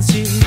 笑